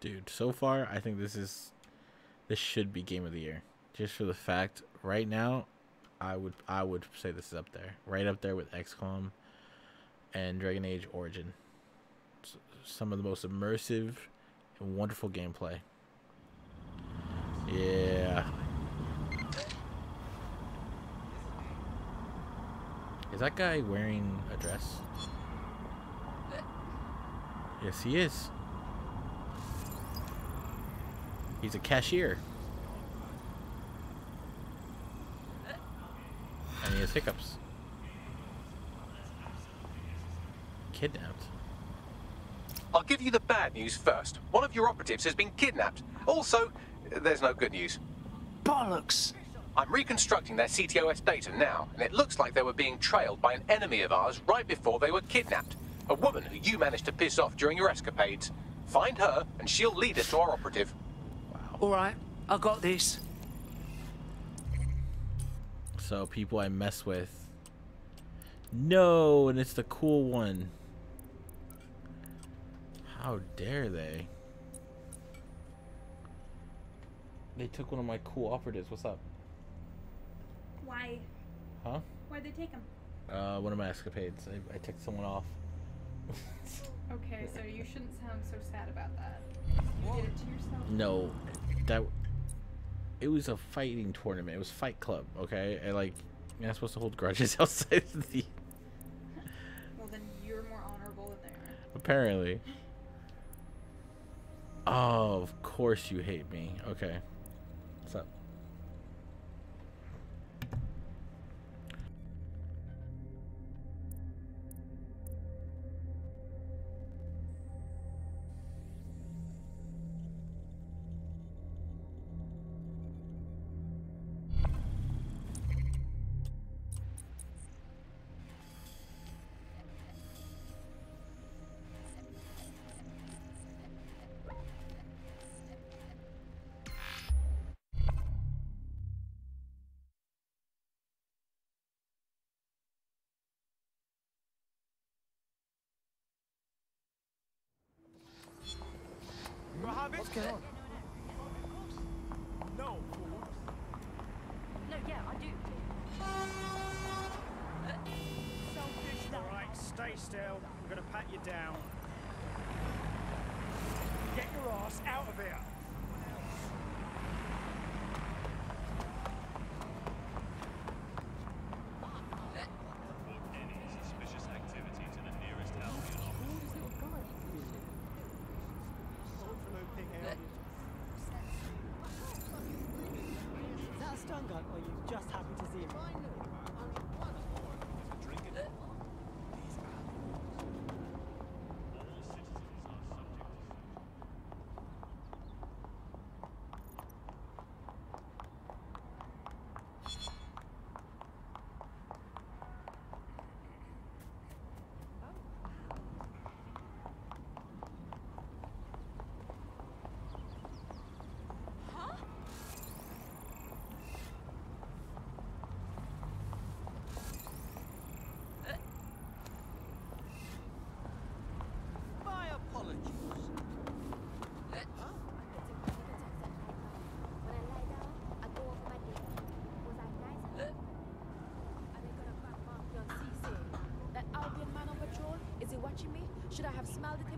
Dude, so far I think this is this should be game of the year. Just for the fact right now I would I would say this is up there. Right up there with XCOM and Dragon Age Origin. S- some of the most immersive and wonderful gameplay. Yeah. Is that guy wearing a dress? Yes, he is. He's a cashier. And he has hiccups. Kidnapped. I'll give you the bad news first. One of your operatives has been kidnapped. Also, there's no good news. Bollocks! I'm reconstructing their CTOS data now, and it looks like they were being trailed by an enemy of ours right before they were kidnapped. A woman who you managed to piss off during your escapades. Find her, and she'll lead us to our operative. Alright, I got this. So people I mess with. No, and it's the cool one. How dare they? They took one of my cool operatives. What's up? Why? Huh? Why'd they take him? Uh, one of my escapades. I, I took someone off. Okay, so you shouldn't sound so sad about that. You did it to yourself. no, that it was a fighting tournament. It was Fight Club. Okay, and like you're not supposed to hold grudges outside of the. Well, then you're more honorable than they are. Apparently. Oh, of course you hate me. Okay.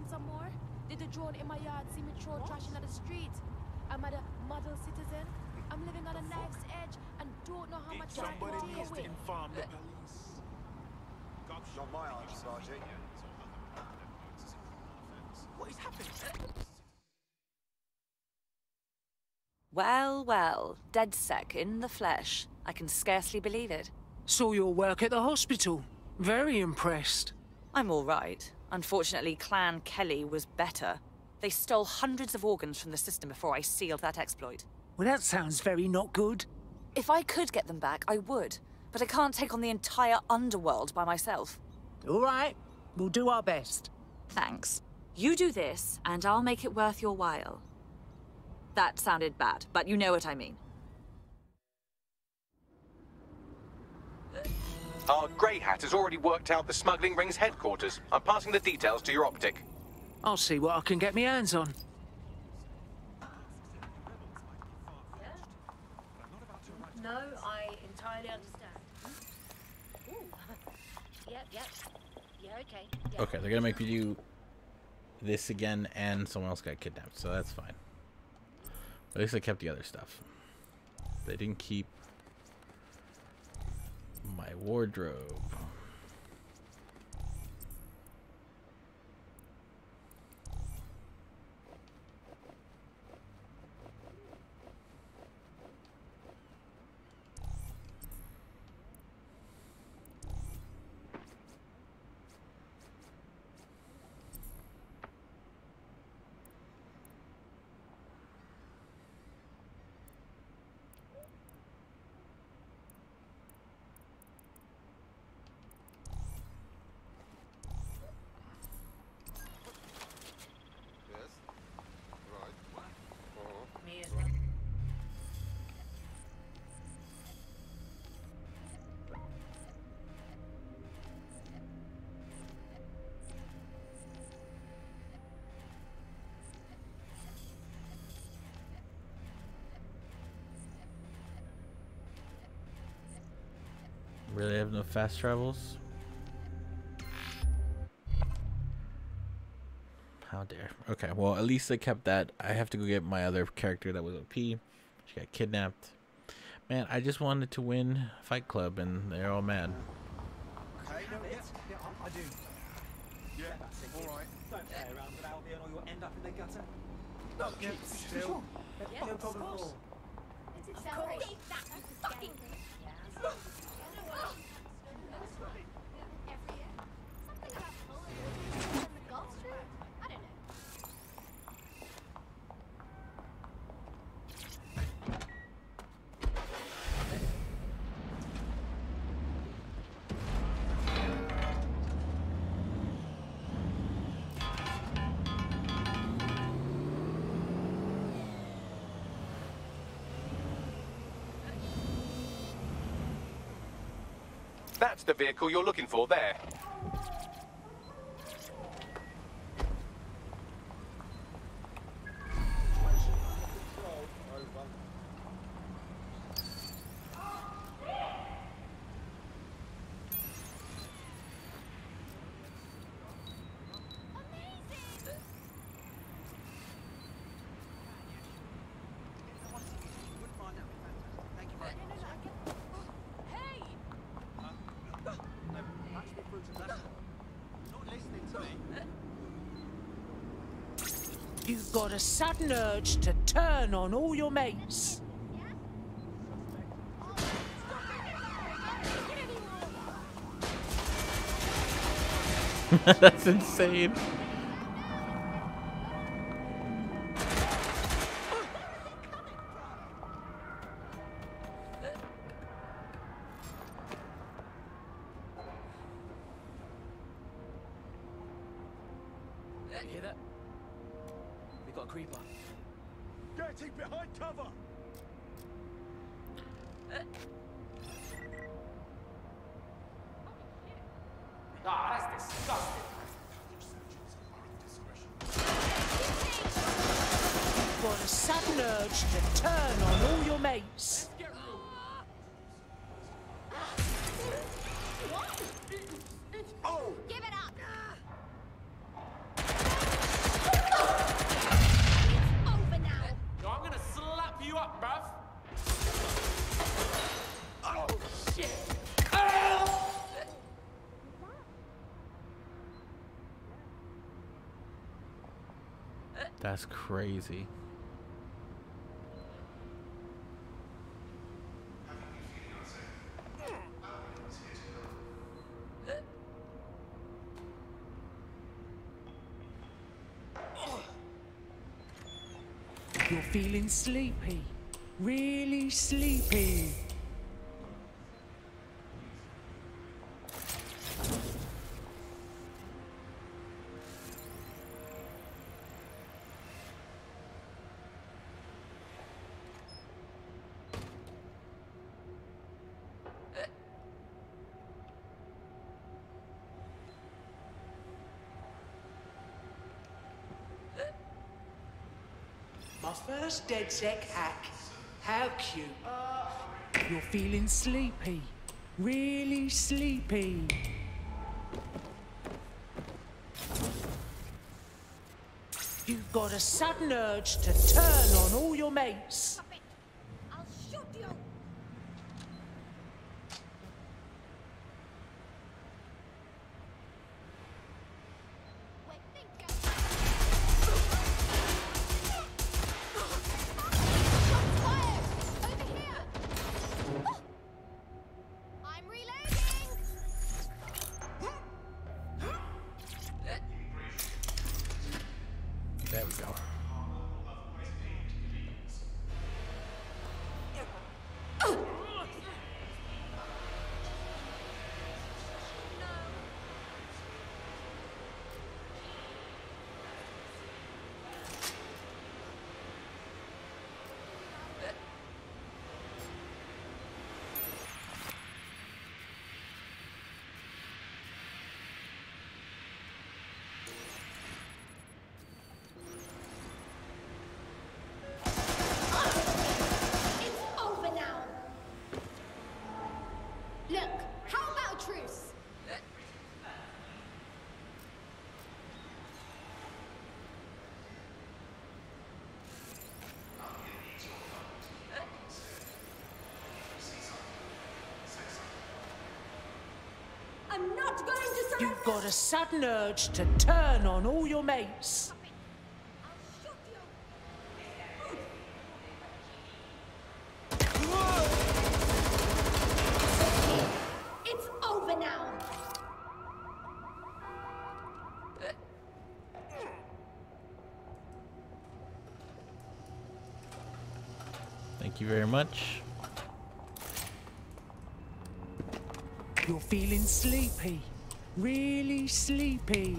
Some more? Did the drone in my yard see me throw trash into the street? Am I the model citizen? I'm living on a knife's edge and don't know how much I Somebody can deal needs to with. inform the police. Not my answer, Sergeant. What is happening? Well, well, DedSec in the flesh. I can scarcely believe it. Saw your work at the hospital. Very impressed. I'm all right. Unfortunately, Clan Kelley was better. They stole hundreds of organs from the system before I sealed that exploit. Well, that sounds very not good. If I could get them back, I would. But I can't take on the entire underworld by myself. All right, we'll do our best. Thanks. You do this, and I'll make it worth your while. That sounded bad, but you know what I mean. Our Grey Hat has already worked out the smuggling ring's headquarters. I'm passing the details to your optic. I'll see what I can get my hands on. No, I entirely understand. Okay. They're gonna make me do this again, and someone else got kidnapped, so that's fine. At least I kept the other stuff. They didn't keep my wardrobe. Really have no fast travels? How dare. Okay, well, at least I kept that. I have to go get my other character that was OP. She got kidnapped. Man, I just wanted to win Fight Club, and they're all mad. Okay, no, yeah, yeah, I, do. Yeah, all right. Don't play around with Albion or you'll end up in the gutter. No, keep still. Yeah, no problem at all. Of course. Fucking. That's the vehicle you're looking for there. You've got a sudden urge to turn on all your mates. That's insane. Crazy. You're feeling sleepy. Really sleepy. First DedSec hack How cute. You're feeling sleepy. Really sleepy. You've got a sudden urge to turn on all your mates. Got a sudden urge to turn on all your mates. It's over now. Thank you very much. You're feeling sleepy. Really sleepy.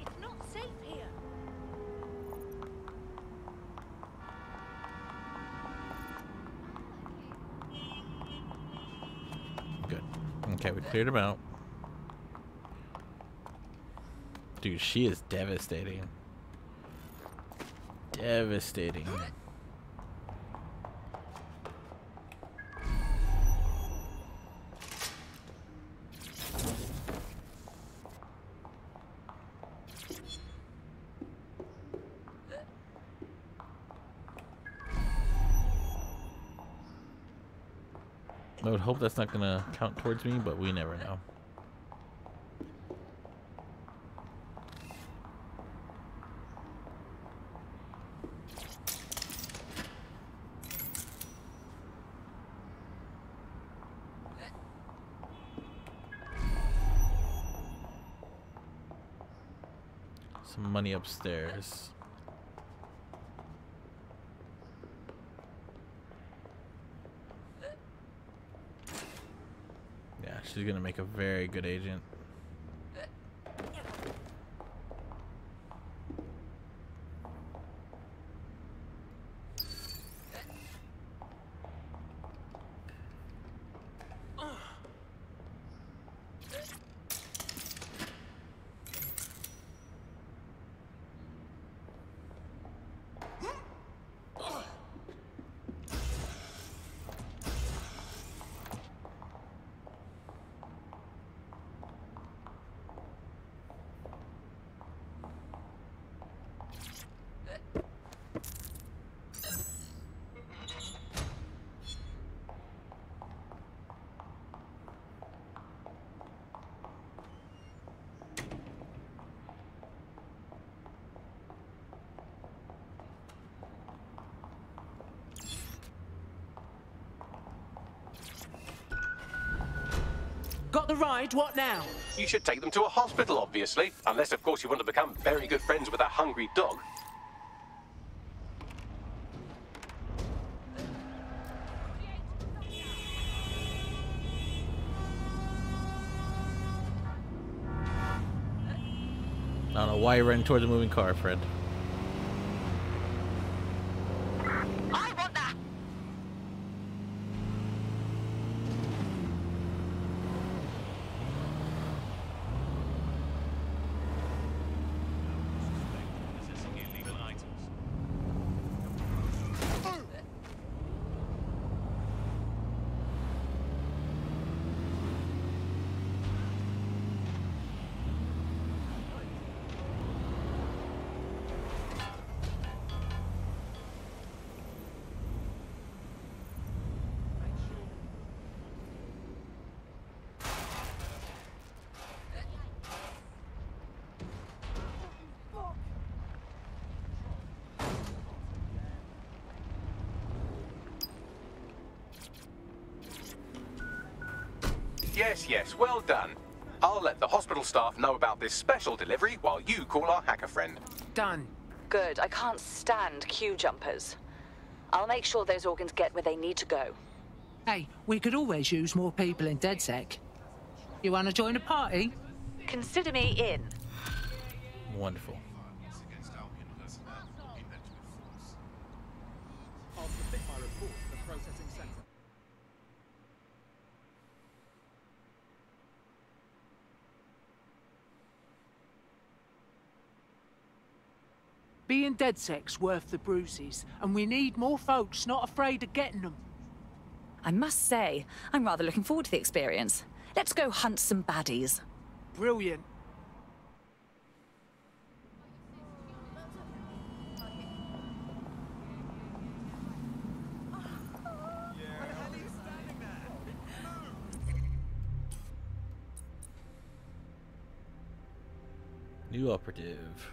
It's not safe here. Good. Okay, we cleared him out. Dude, she is devastating. Devastating. I would hope that's not gonna count towards me, but we never know. Upstairs. Yeah, she's gonna make a very good agent. Got the ride, what now? You should take them to a hospital, obviously. Unless, of course, you want to become very good friends with a hungry dog. I don't know why you're running towards a moving car, Fred. I want that. Yes, yes, well done. I'll let the hospital staff know about this special delivery while you call our hacker friend. Done. Good. I can't stand queue jumpers. I'll make sure those organs get where they need to go. Hey, we could always use more people in DedSec. You want to join a party? Consider me in. Wonderful. I'll submit my report to the processing center. Being DedSec's worth the bruises, and we need more folks not afraid of getting them. I must say, I'm rather looking forward to the experience. Let's go hunt some baddies. Brilliant. New operative.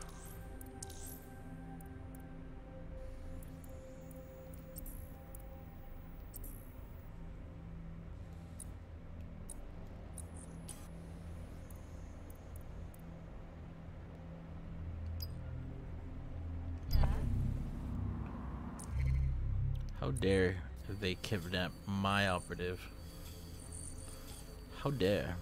Dare they kidnap my operative? How dare?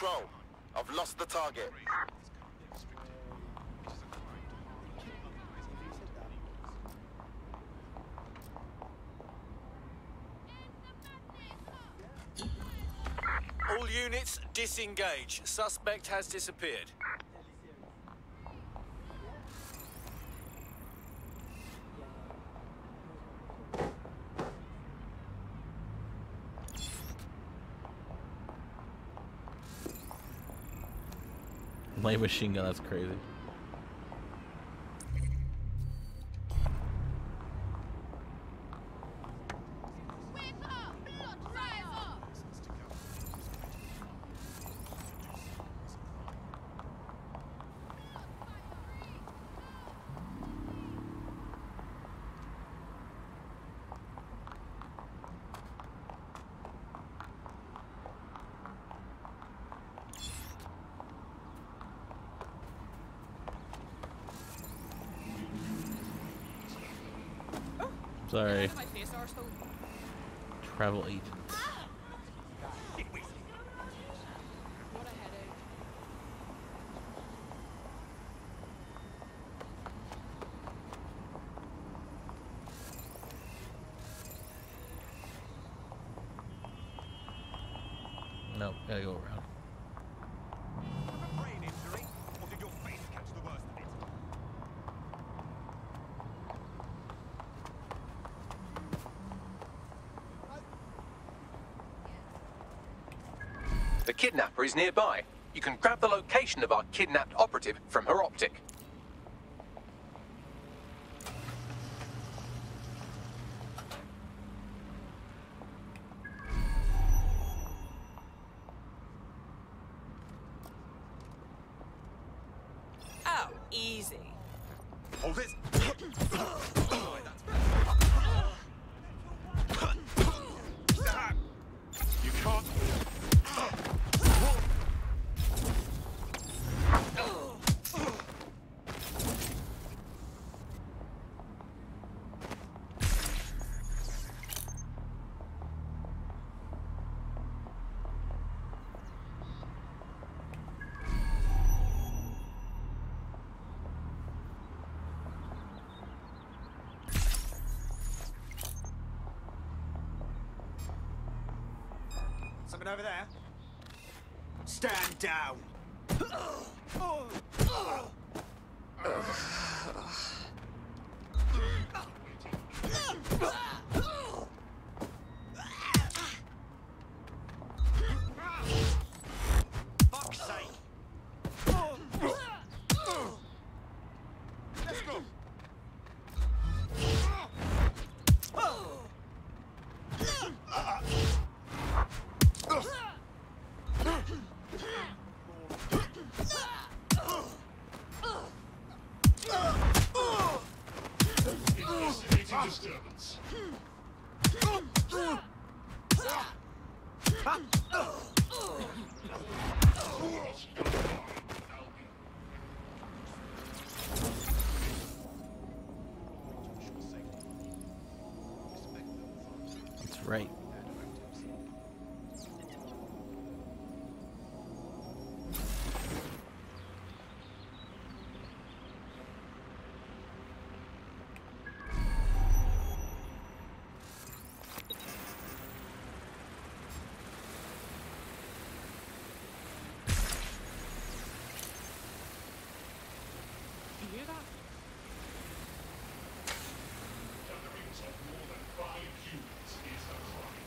Control. I've lost the target. All units, disengage. Suspect has disappeared. Machine gun, that's crazy. Sorry. Travel agent. Nope, gotta go around. Brain injury, or did your face catch the worst of it? The kidnapper is nearby. You can grab the location of our kidnapped operative from her optic. Oh, easy. Hold it. Something over there? Stand down. You hear that? Gatherings of more than five humans is a crime.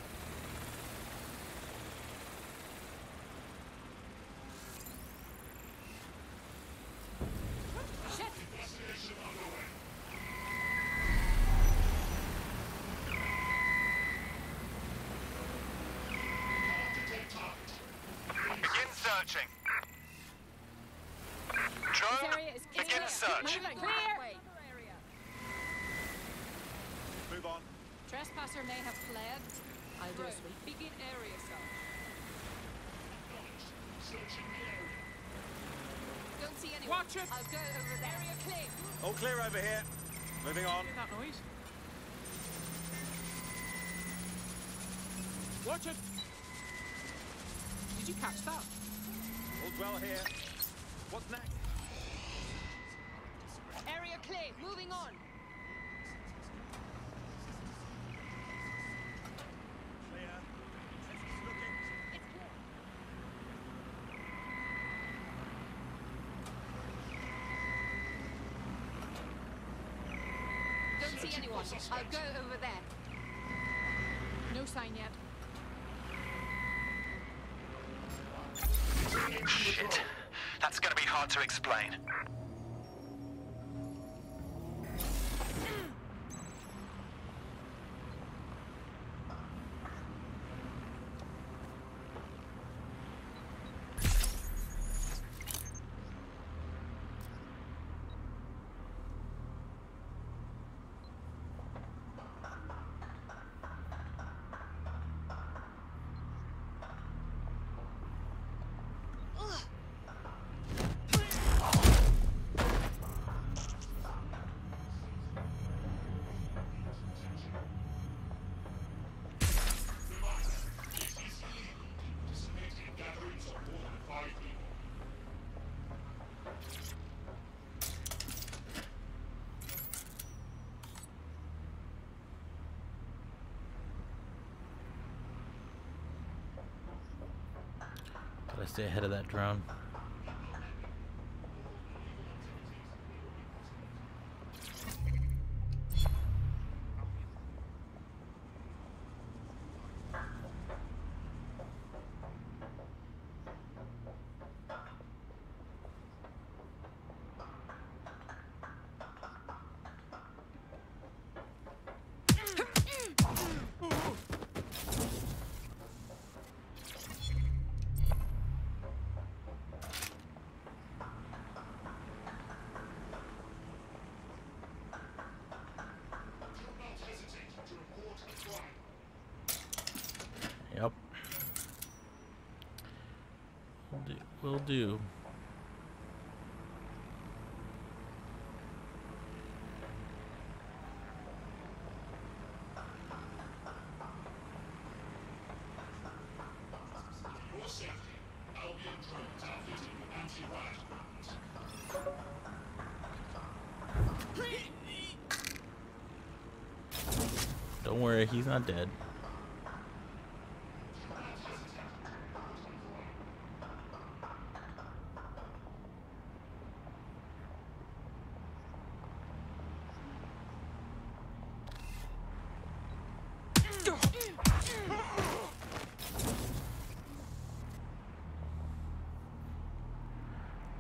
Investigation underway. Begin searching. Drone, begin search. Move on. Trespasser may have fled. I'll do a sweep. Begin area search. Searching the area. Don't see anyone. Watch it. I'll go over there. Area clear. All clear over here. Moving on. Hear that noise? Watch it. Did you catch that? All's well here. What's next? Moving on. Clear. Sensors looking. It's clear. Don't see anyone. I'll go over there. No sign yet. Shit. That's gonna be hard to explain. Decimating gatherings of more than five people. Gotta stay ahead of that drone. Do not hesitate to report a crime. Yep. Will do. Will do. For your safety, Albion drones are fitted with anti-riot equipment. Don't worry, he's not dead. Do not hesitate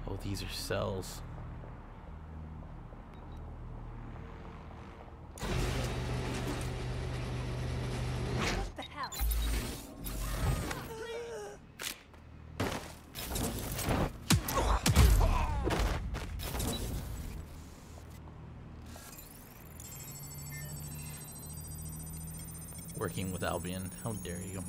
to these are cells. Working with Albion. How dare you?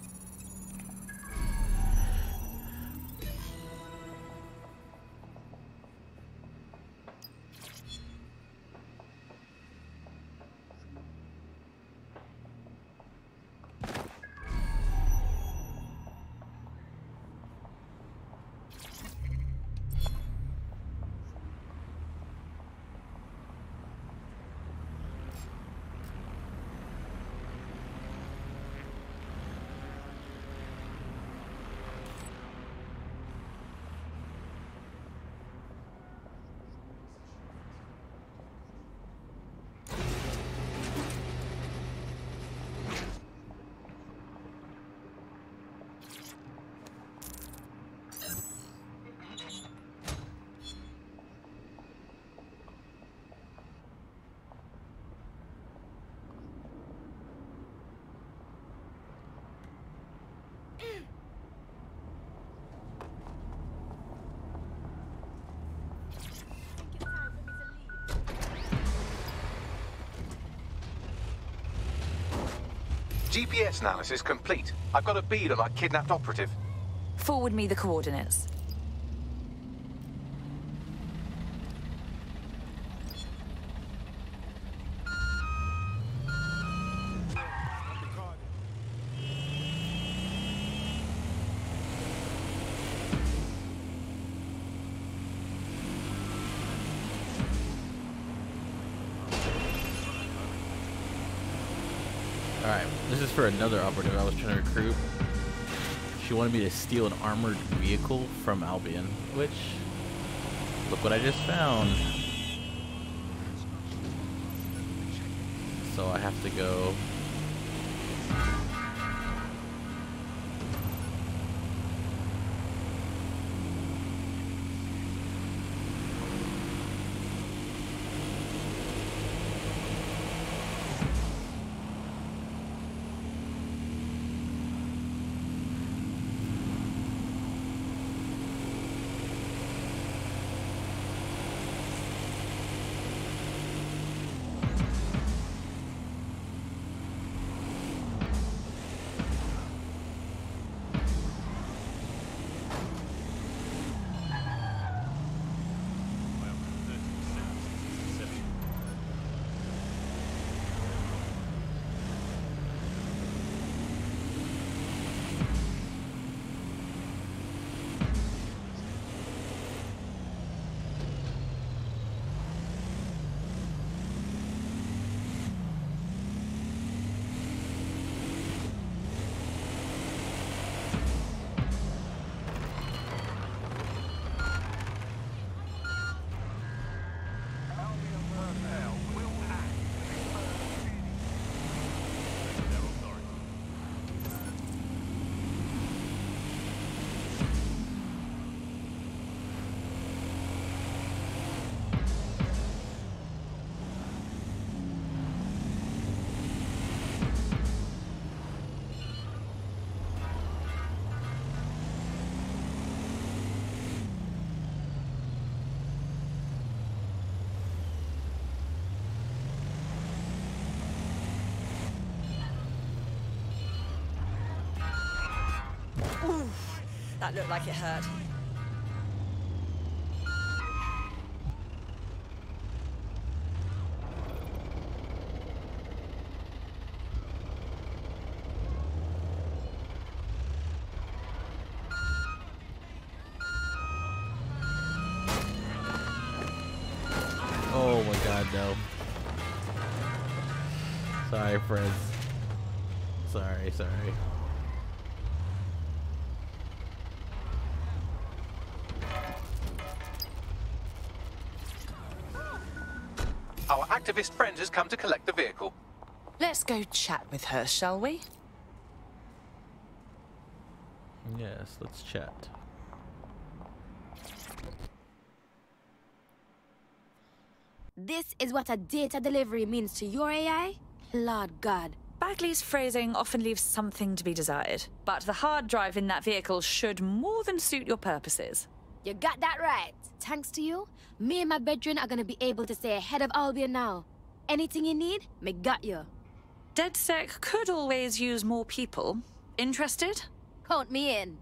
GPS analysis complete. I've got a bead on our kidnapped operative. Forward me the coordinates. For another operative I was trying to recruit. She wanted me to steal an armored vehicle from Albion, which, look what I just found. So I have to go that looked like it hurt. Oh my god, no. Sorry, friends. Sorry, sorry. Activist friend has come to collect the vehicle. Let's go chat with her, shall we? Yes, let's chat. This is what a data delivery means to your AI? Lord God. Bagley's phrasing often leaves something to be desired, but the hard drive in that vehicle should more than suit your purposes. You got that right. Thanks to you, me and my brethren are gonna be able to stay ahead of Albion now. Anything you need, me got you. DedSec could always use more people. Interested? Count me in.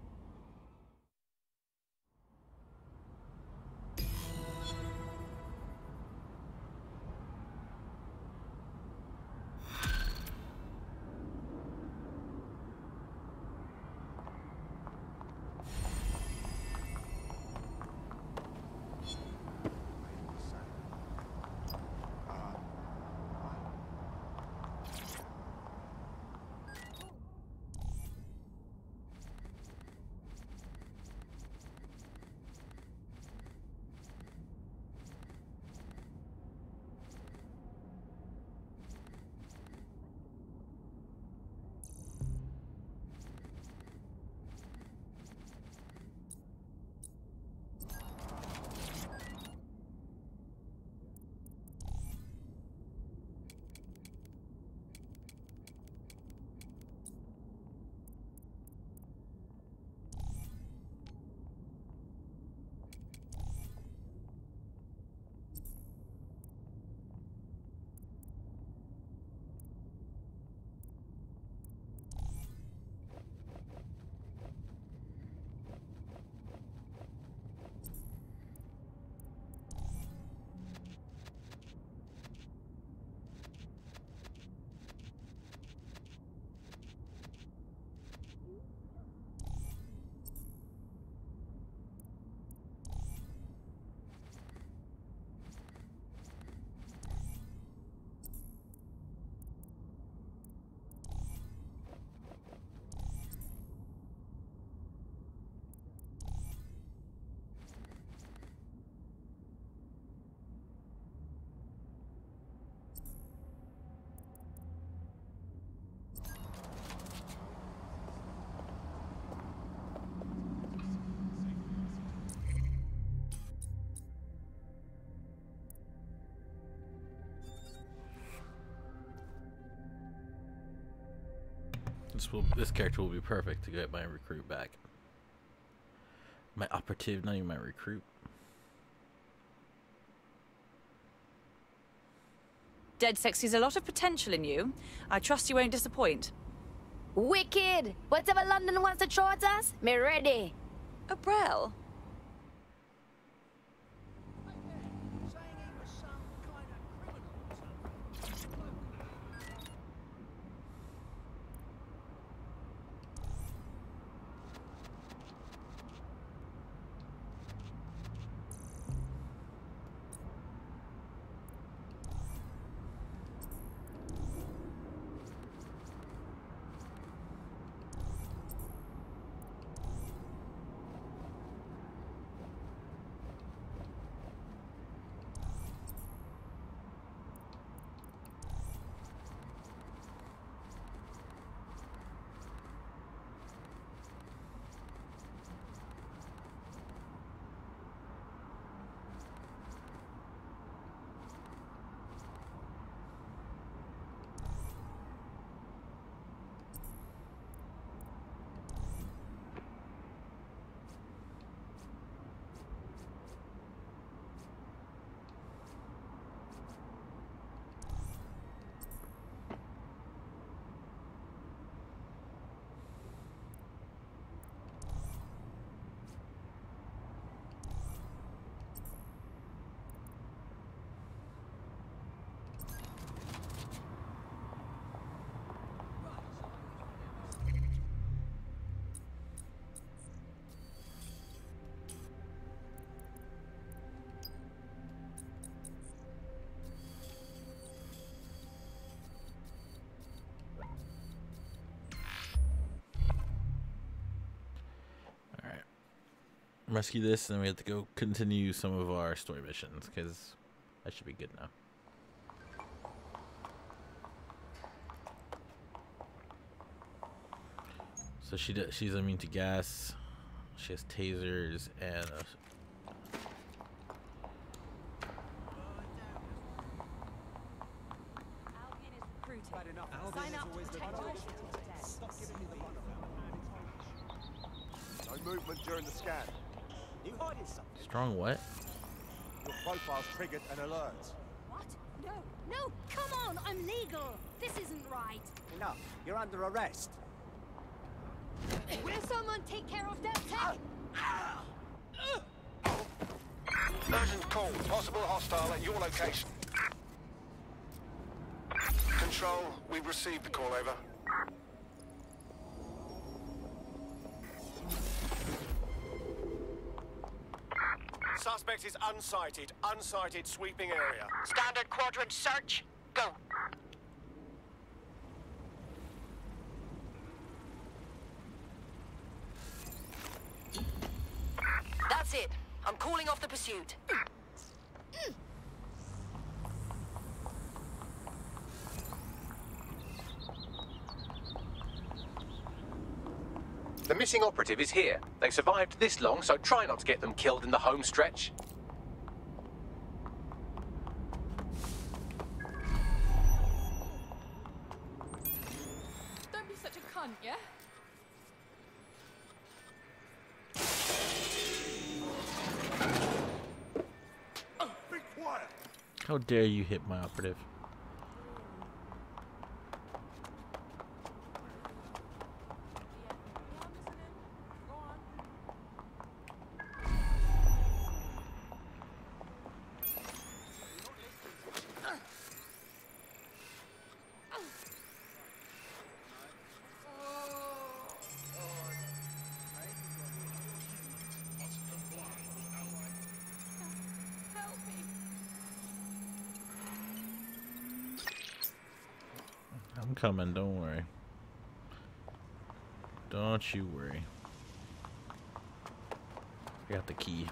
This will this character will be perfect to get my recruit back. My operative, not even my recruit. DedSec sees a lot of potential in you. I trust you won't disappoint. Wicked! Whatever London wants to throw at us, me ready. Abrel, rescue this, and then we have to go continue some of our story missions because that should be good now. So she does, she's immune to gas. She has tasers and a bad enough. Sign up. always the Protect trouble. your Stop giving me the runaround. No movement during the scan. You hiding something? Strong what? Your profile's triggered an alert. What? No, no, come on, I'm legal. This isn't right. Enough. You're under arrest. Will someone take care of that tech? Urgent call. Possible hostile at your location. Control, we've received the call over. Unsighted. Unsighted sweeping area. Standard quadrant search. Go. That's it. I'm calling off the pursuit. The missing operative is here. They survived this long, so try not to get them killed in the home stretch. Dare you hit my operative? Help me. I'm coming, don't worry. Don't you worry. I got the key.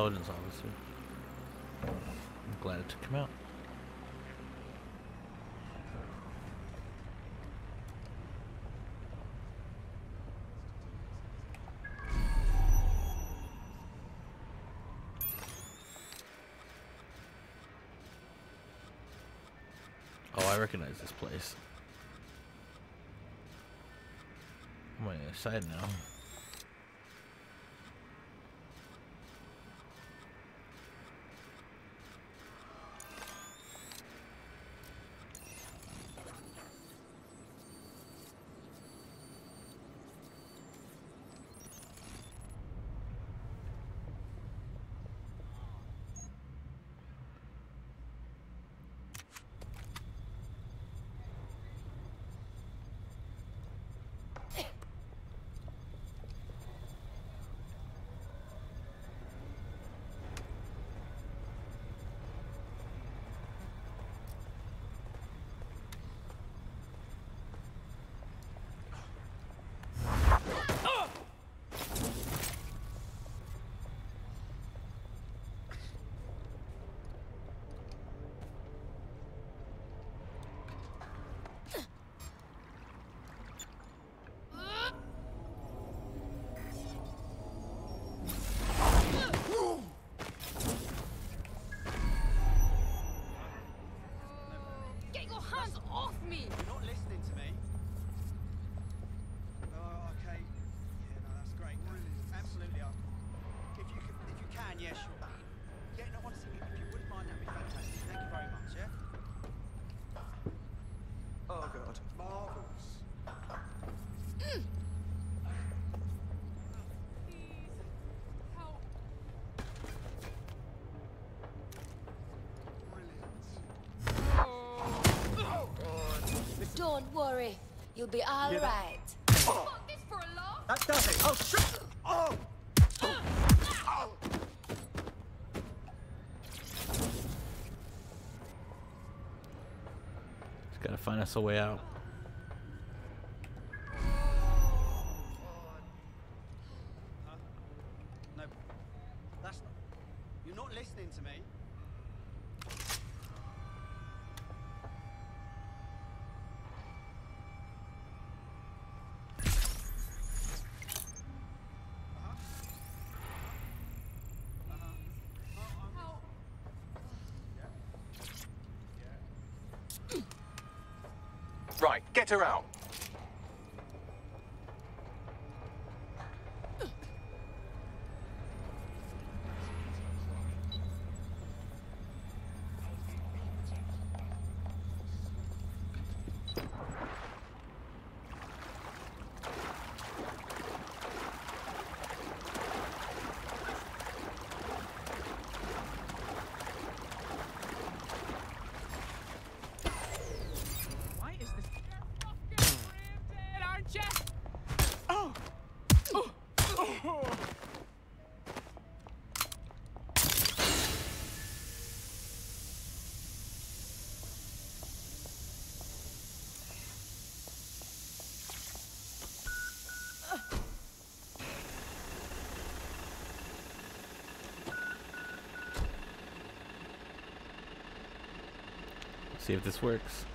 Intelligence officer. I'm glad it took him out. Oh, I recognize this place. I'm on the side now. You'll be all Yeah, right. that- Fuck this for a laugh? That does it. Oh, shit. Oh. Just gotta find us a way out. listening to me? Right, get her out. Why is this? aren't you? Oh. Oh. Oh. See if this works.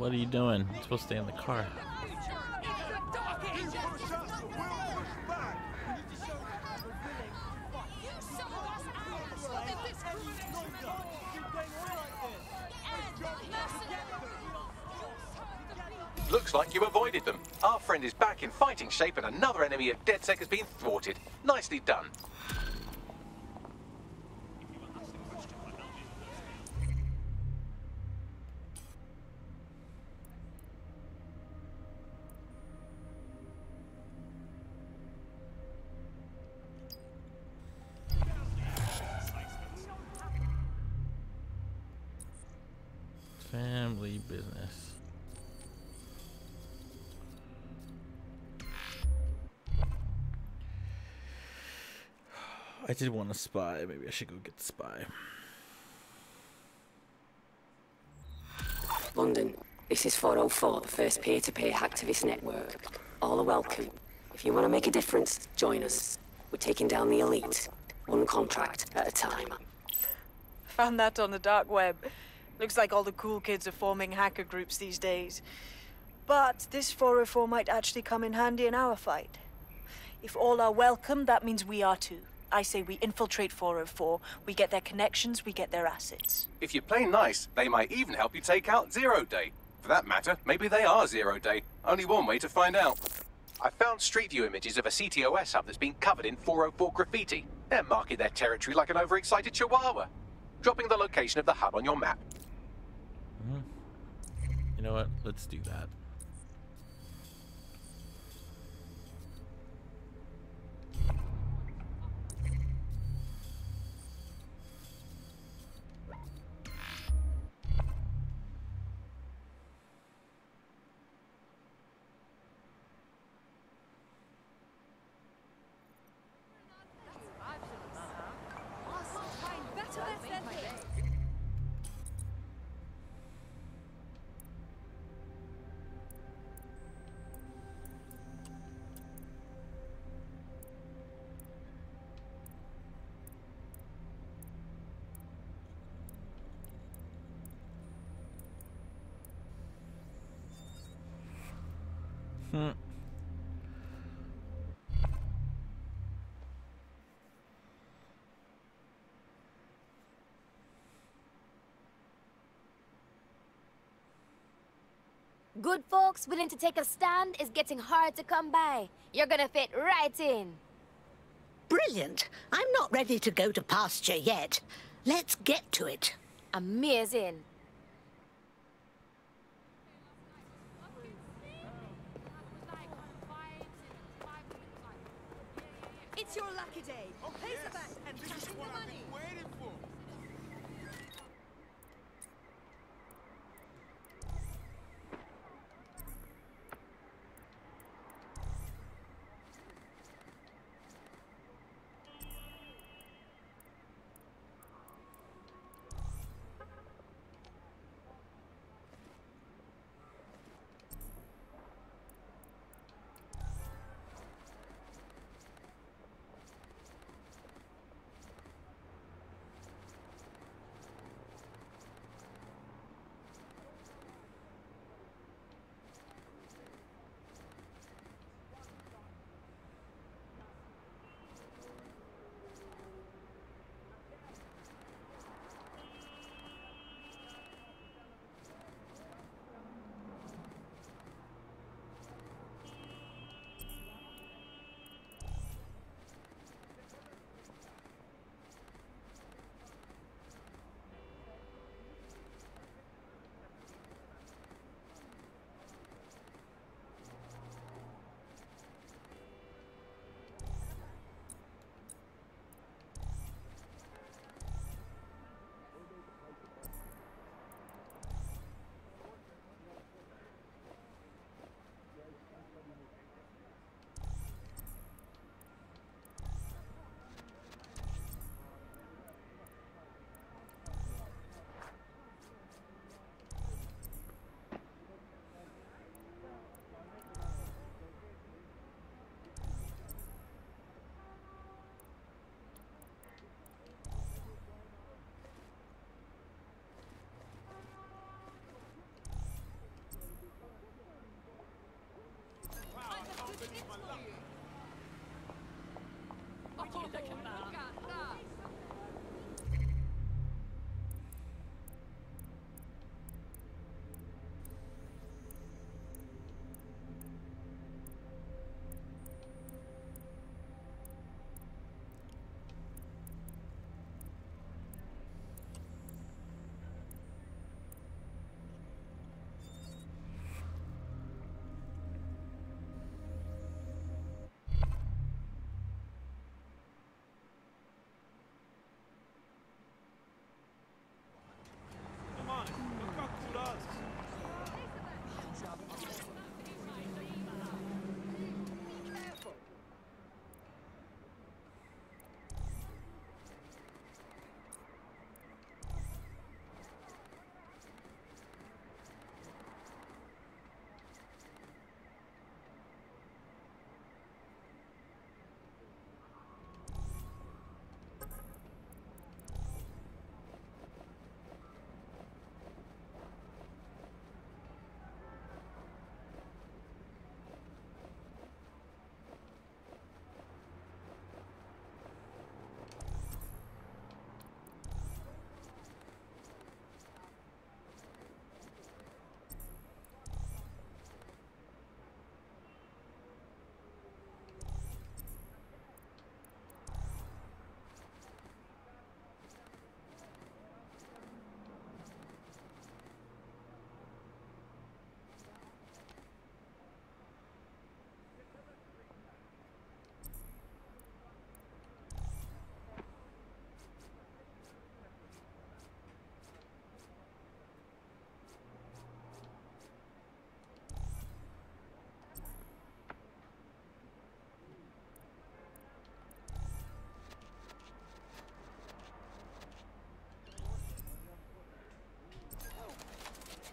What are you doing? You're supposed to stay in the car. Looks like you avoided them. Our friend is back in fighting shape and another enemy of DedSec has been thwarted. Nicely done. Did want a spy. Maybe I should go get the spy. London, this is 404, the first peer-to-peer hacktivist network. All are welcome. If you want to make a difference, join us. We're taking down the elite, one contract at a time. Found that on the dark web. Looks like all the cool kids are forming hacker groups these days. But this 404 might actually come in handy in our fight. If all are welcome, that means we are too. I say we infiltrate 404, we get their connections, we get their assets. If you play nice, they might even help you take out Zero Day. For that matter, maybe they are Zero Day. Only one way to find out. I found Street View images of a CTOS hub that's been covered in 404 graffiti. They're marking their territory like an overexcited chihuahua. Dropping the location of the hub on your map. Hmm. You know what? Let's do that. Hmm. Good folks willing to take a stand is getting hard to come by. You're gonna fit right in. Brilliant. I'm not ready to go to pasture yet. Let's get to it. Amazing. It's for you. Oh, look at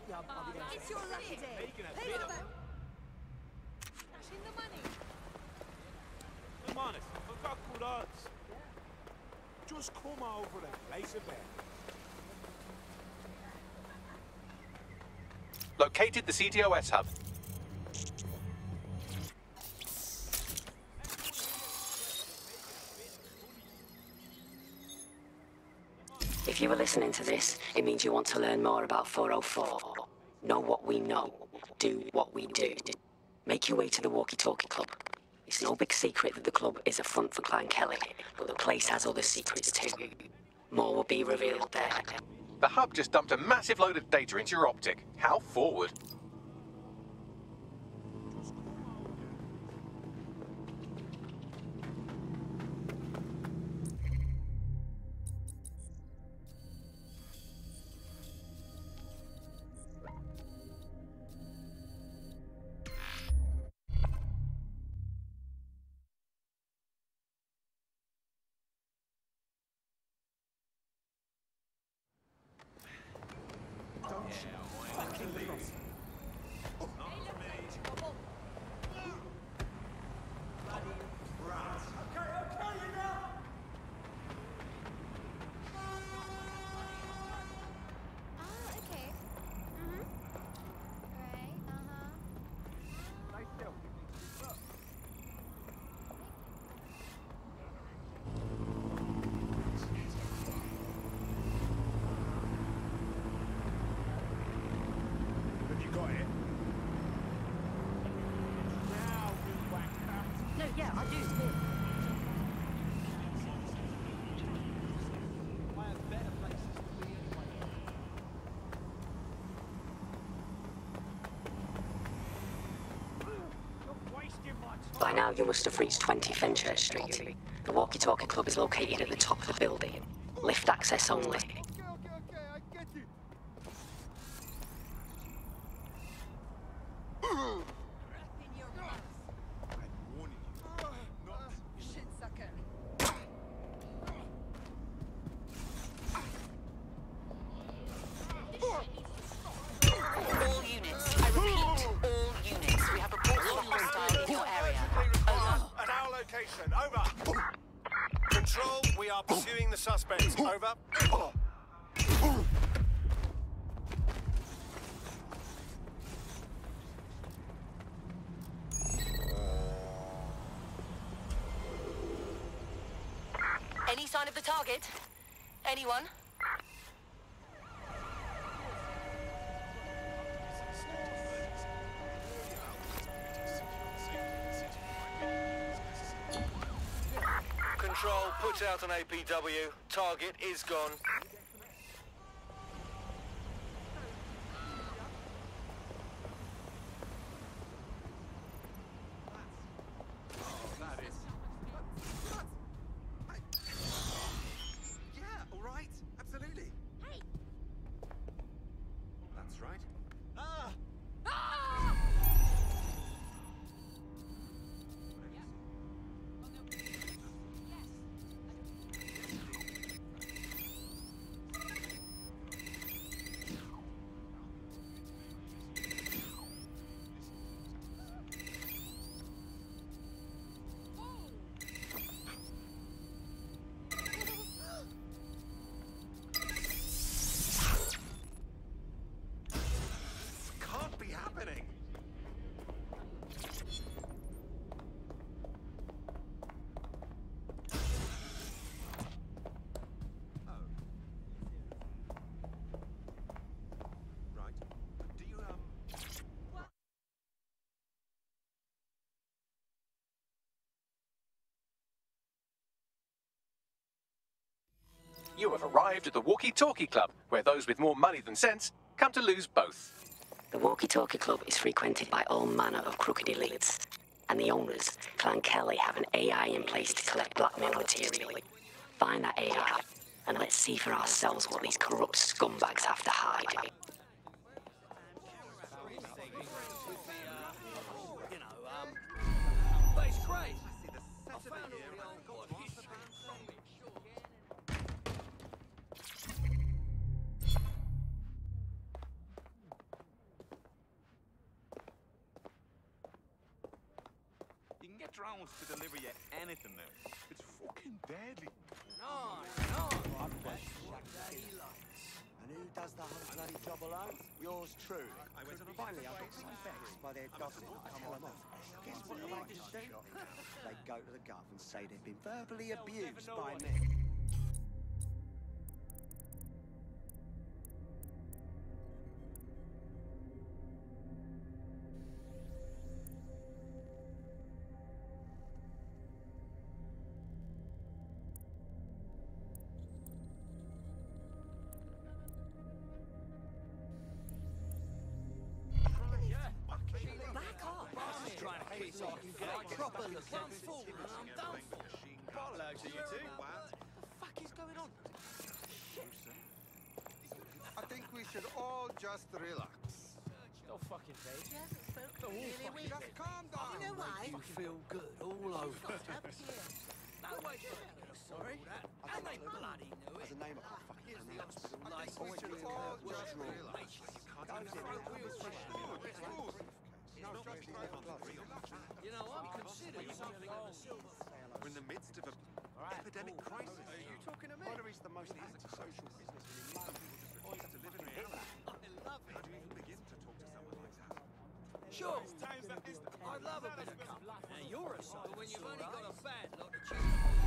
your lucky day. Pay the back. Cash in the money. I'm honest, I've good odds. Just come over and place a bet. Located the CTOS hub. If you were listening to this, it means you want to learn more about 404. Know what we know. Do what we do. Make your way to the Walkie Talkie Club. It's no big secret that the club is a front for Clan Kelley, but the place has other secrets too. More will be revealed there. The hub just dumped a massive load of data into your optic. How forward? By now, you must have reached 20 Fenchurch Street. The Walkie Talkie Club is located at the top of the building. Lift access only. Target? Anyone? Control, put out an APW. Target is gone. You have arrived at the Walkie Talkie Club, where those with more money than sense come to lose both. The Walkie Talkie Club is frequented by all manner of crooked elites, and the owners, Clan Kelley, have an AI in place to collect blackmail material. Find that AI, and let's see for ourselves what these corrupt scumbags have to hide. Deliver you anything now. It's fucking deadly. No, no. And who does the whole bloody job alone? Yours truly. Finally, I got some vexed by their gossip and tell them off. Guess what the ladies do? They go to the gov and say they've been verbally abused by me. Fucking plum full, and I'm done for. Bollocks, are you two? What the fuck is going on? I think we should all just relax. No fucking face. Really weak. Just calm down. You know why? You feel good all over. Up here. No way, sorry. And they bloody knew As a name, I can't fucking Here's the pronounce. hospital I lights. think we should all just relax. You know, I'm considering something of a silver. We're in the midst of a epidemic crisis. Are you talking to me? Honor is the most antisocial businessman in London. to live in reality. I love How do you even begin to talk to someone like that? Sure. I'd love a bit of company. Now you're a son, but when you've only got a bad lot to choose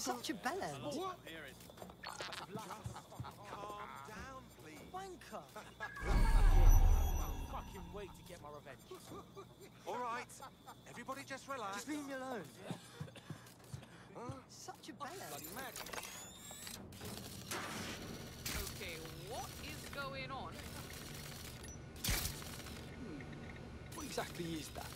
Such a bellend. What? Calm down, please. Wanker. Fucking wait to get my revenge. All right, everybody just relax. Just leave me alone. Such a oh, Bloody bellend. mad. Okay, what is going on? Hmm. What exactly is that?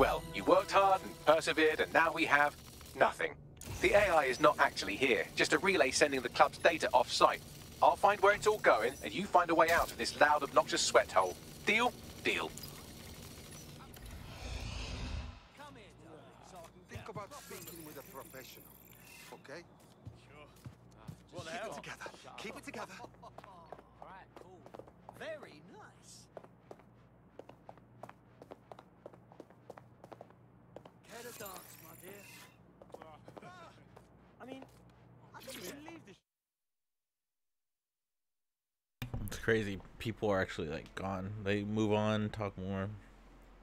Well, you worked hard and persevered, and now we have nothing. The AI is not actually here, just a relay sending the club's data off-site. I'll find where it's all going, and you find a way out of this loud, obnoxious sweat hole. Deal? Deal. Crazy. People are actually like gone. They move on, talk more.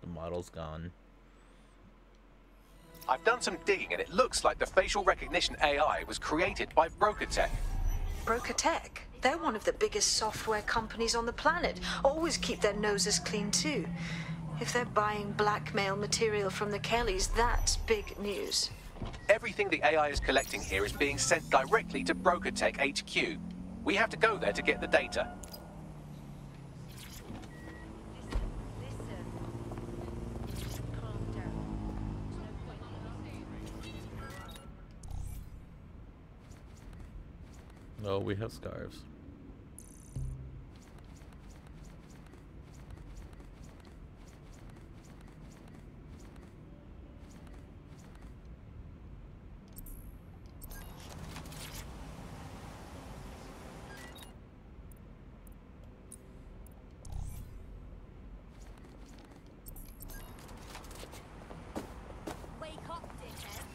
The model's gone. I've done some digging, and it looks like the facial recognition AI was created by Broca Tech. Broca Tech. They're one of the biggest software companies on the planet. Always keep their noses clean, too. If they're buying blackmail material from the Kelleys, that's big news. Everything the AI is collecting here is being sent directly to Broca Tech HQ. We have to go there to get the data. Oh, we have scarves. Wake up, dickhead.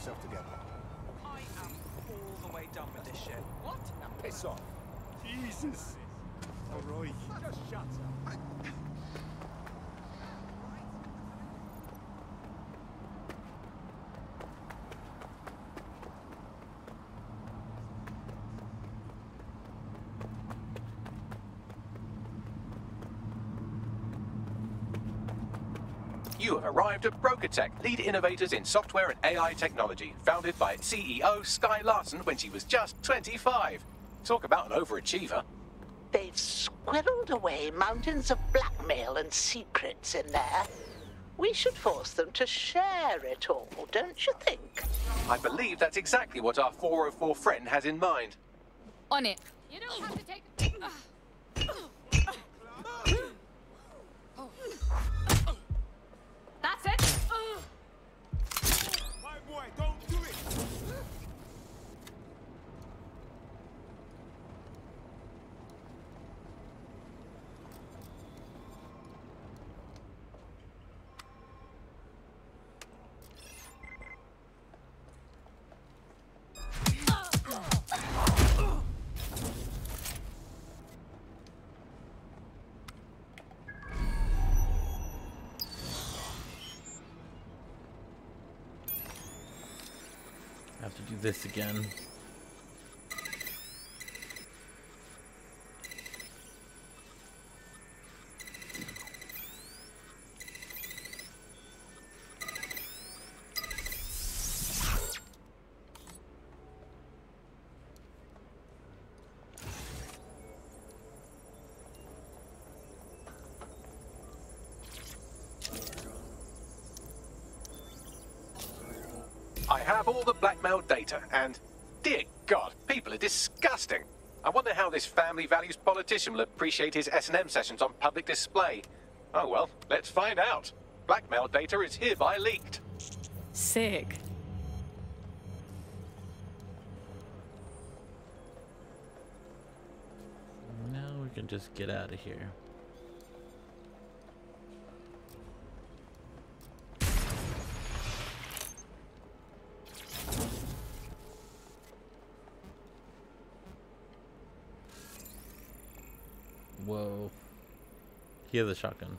yourself together. I am all the way done with this shit. What? Now piss off. Jesus. All right. Just shut up. You have arrived at Broca Tech, lead innovators in software and AI technology, founded by its CEO Skye Larsen when she was just 25. Talk about an overachiever. They've squirreled away mountains of blackmail and secrets in there. We should force them to share it all, don't you think? I believe that's exactly what our 404 friend has in mind. On it. You don't have to take. Ah. Do this again. I have all the blackmail data, and dear God, people are disgusting. I wonder how this family values politician will appreciate his S&M sessions on public display. Oh well, let's find out. Blackmail data is hereby leaked. Sick. Now we can just get out of here. He has a shotgun.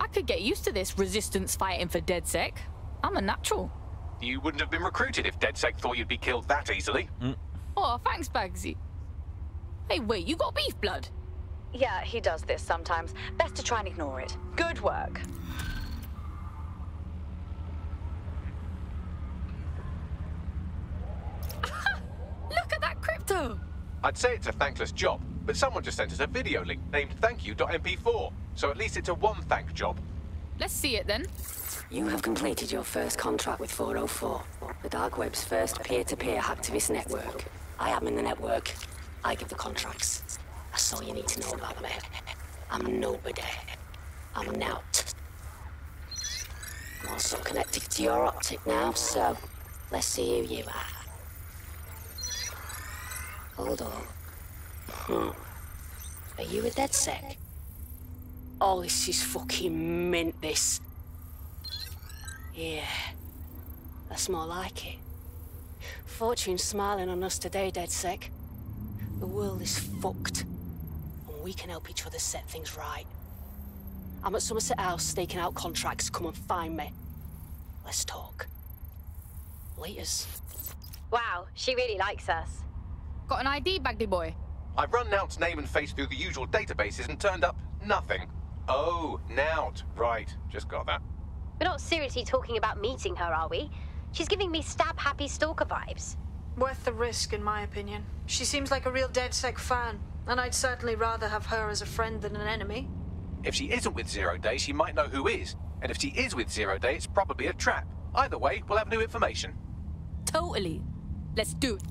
I could get used to this resistance fighting for DedSec. I'm a natural. You wouldn't have been recruited if DedSec thought you'd be killed that easily. Oh, thanks, Bagsy. Hey, wait, you got beef blood? Yeah, he does this sometimes. Best to try and ignore it. Good work. Look at that crypto! I'd say it's a thankless job, but someone just sent us a video link named thankyou.mp4, so at least it's a one thank job. Let's see it then. You have completed your first contract with 404, the Dark Web's first peer-to-peer hacktivist network. I am in the network. I give the contracts. That's all you need to know about me. I'm nobody. I'm an out. I'm also connected to your optic now, so let's see who you are. Hold on. Hmm. Are you a DedSec? Oh, this is fucking mint, this. Yeah, that's more like it. Fortune's smiling on us today, DedSec. The world is fucked, and we can help each other set things right. I'm at Somerset House staking out contracts. Come and find me. Let's talk. Laters. Wow, she really likes us. Got an ID, Bagley boy? I've run Nowt's name and face through the usual databases and turned up nothing. Oh, Nowt. Right, just got that. We're not seriously talking about meeting her, are we? She's giving me stab-happy stalker vibes. Worth the risk, in my opinion. She seems like a real DedSec fan, and I'd certainly rather have her as a friend than an enemy. If she isn't with Zero Day, she might know who is. And if she is with Zero Day, it's probably a trap. Either way, we'll have new information. Totally. Let's do it.